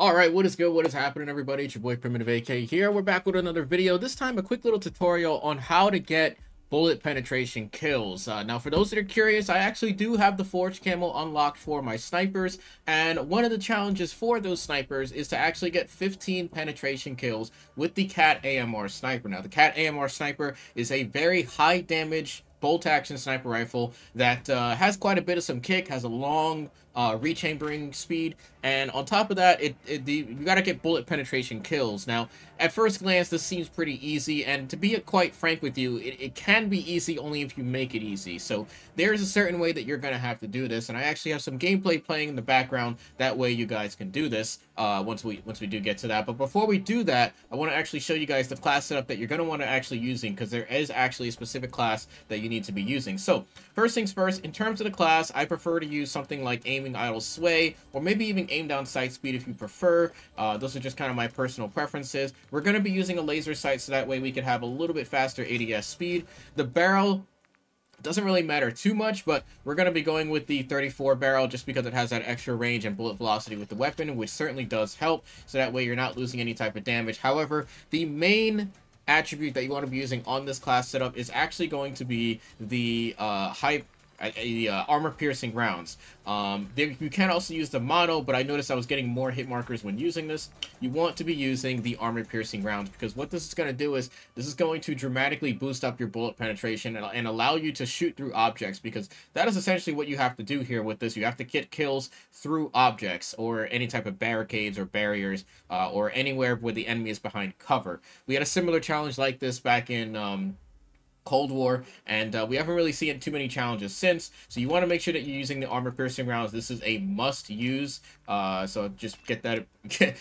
Alright, what is good? What is happening, everybody? It's your boy Primitive AK here. We're back with another video. This time, a quick little tutorial on how to get bullet penetration kills. Uh, now, for those that are curious, I actually do have the Forge Camo unlocked for my snipers, and one of the challenges for those snipers is to actually get 15 penetration kills with the KATT AMR Sniper. Now, the KATT AMR Sniper is a very high damage bolt action sniper rifle that uh, has quite a bit of some kick, has a long uh, rechambering speed, and on top of that, it, it the, you gotta get bullet penetration kills. Now, at first glance, this seems pretty easy, and to be quite frank with you, it, it can be easy only if you make it easy. So there's a certain way that you're gonna have to do this, and I actually have some gameplay playing in the background. That way, you guys can do this uh, once we once we do get to that. But before we do that, I want to actually show you guys the class setup that you're gonna want to actually using because there is actually a specific class that you need to be using. So first things first, in terms of the class, I prefer to use something like aiming idle sway, or maybe even aim down sight speed if you prefer. Uh, those are just kind of my personal preferences. We're going to be using a laser sight so that way we can have a little bit faster ADS speed. The barrel doesn't really matter too much, but we're going to be going with the 34 barrel just because it has that extra range and bullet velocity with the weapon, which certainly does help, so that way you're not losing any type of damage. However, the main attribute that you want to be using on this class setup is actually going to be the uh, high a, uh, armor piercing rounds. Um, there, you can also use the mono, but I noticed I was getting more hit markers when using this. You want to be using the armor piercing rounds because what this is going to do is this is going to dramatically boost up your bullet penetration and, and, allow you to shoot through objects because that is essentially what you have to do here with this. You have to get kills through objects or any type of barricades or barriers uh, or anywhere where the enemy is behind cover. We had a similar challenge like this back in... Um, Cold War, and uh, we haven't really seen too many challenges since. So you want to make sure that you're using the armor piercing rounds. This is a must use. Uh, so just get that,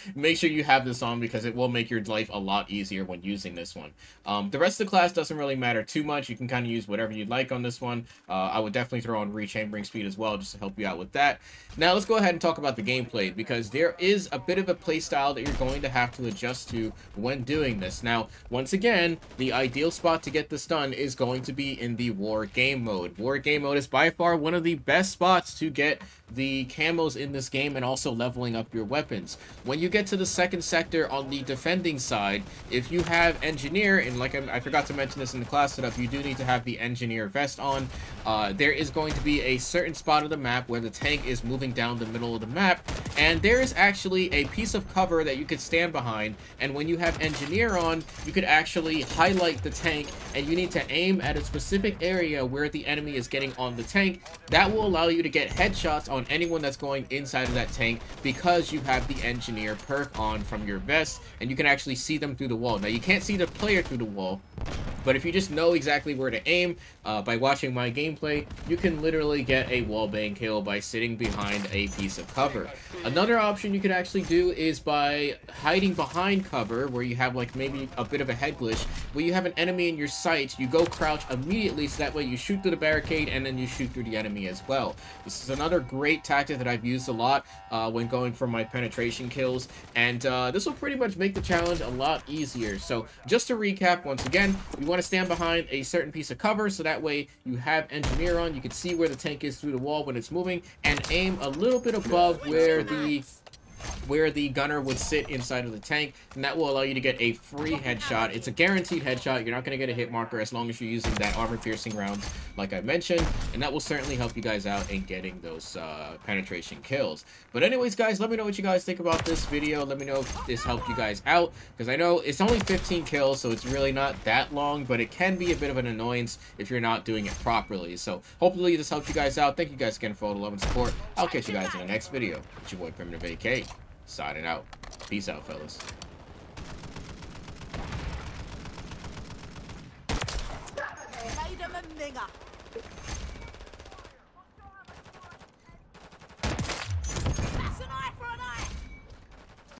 make sure you have this on because it will make your life a lot easier when using this one. Um, the rest of the class doesn't really matter too much. You can kind of use whatever you'd like on this one. Uh, I would definitely throw on rechambering speed as well just to help you out with that. Now let's go ahead and talk about the gameplay because there is a bit of a playstyle that you're going to have to adjust to when doing this. Now, once again, the ideal spot to get this done is going to be in the war game mode. War game mode is by far one of the best spots to get the camos in this game and also leveling up your weapons. When you get to the second sector on the defending side, if you have engineer, and like I, I forgot to mention this in the class setup, you do need to have the engineer vest on. Uh, there is going to be a certain spot of the map where the tank is moving down the middle of the map, and there is actually a piece of cover that you could stand behind, and when you have engineer on, you could actually highlight the tank, and you need to aim at a specific area where the enemy is getting on the tank. That will allow you to get headshots on anyone that's going inside of that tank because you have the engineer perk on from your vest, and you can actually see them through the wall. Now, you can't see the player through the wall, but if you just know exactly where to aim uh, by watching my gameplay, you can literally get a wallbang kill by sitting behind a piece of cover. Another option you could actually do is by hiding behind cover, where you have like maybe a bit of a head glitch, where you have an enemy in your sight, you go crouch immediately so that way you shoot through the barricade and then you shoot through the enemy as well. This is another great tactic that I've used a lot uh, when going for my penetration kills, and uh, this will pretty much make the challenge a lot easier. So just to recap, once again, you want to stand behind a certain piece of cover so that way you have engineer on, you can see where the tank is through the wall when it's moving, and aim a little bit above where the where the gunner would sit inside of the tank, and that will allow you to get a free headshot. It's a guaranteed headshot. You're not going to get a hit marker as long as you're using that armor-piercing rounds, like I mentioned, and that will certainly help you guys out in getting those uh, penetration kills. But anyways, guys, let me know what you guys think about this video. Let me know if this helped you guys out, because I know it's only 15 kills, so it's really not that long, but it can be a bit of an annoyance if you're not doing it properly. So hopefully this helped you guys out. Thank you guys again for all the love and support. I'll catch you guys in the next video. It's your boy Primitive AK. Signing out. Peace out, fellas.